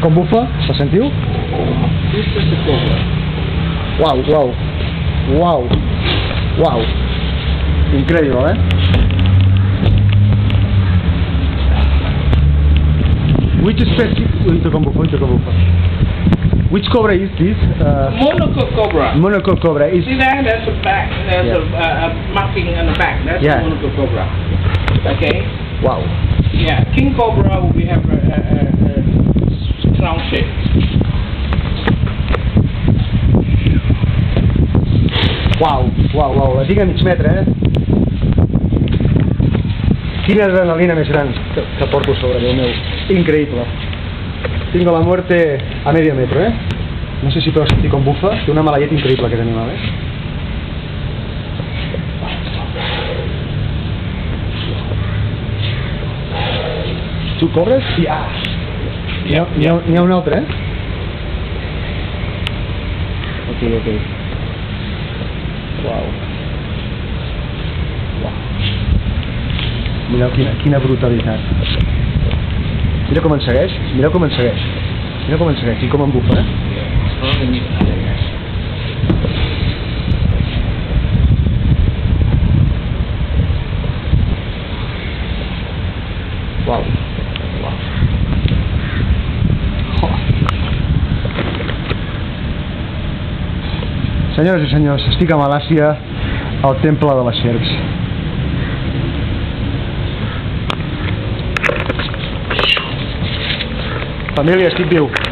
Καμπούφα, σας eh? Which species? Which cobra is this? Uh, cobra. Monaco cobra. Is See there, That's a back. That's yeah. a, a, marking on the back. That's yeah. Monoco cobra. Okay. Wow. Yeah. King cobra, we have a, a, a Uau, uau, uau. La tinc a mig metre, eh? Quina adrenalina més gran que, que porto sobre, Déu meu. Increïble. Tinc la muerte a medio metro, eh? No sé si podeu sentir com bufa. Té una mala llet increïble aquest animal, eh? Tu cobres? I ah! N'hi ha, ha, ha un altre, eh? Ok, ok. Uau. Uau. Mireu quina, quina brutalitat. Mira com en segueix, mireu com en segueix. Mira com en segueix i com en bufa, eh? Uau. Senyores i senyors, estic a Malàcia, al temple de les serps. família, que deu.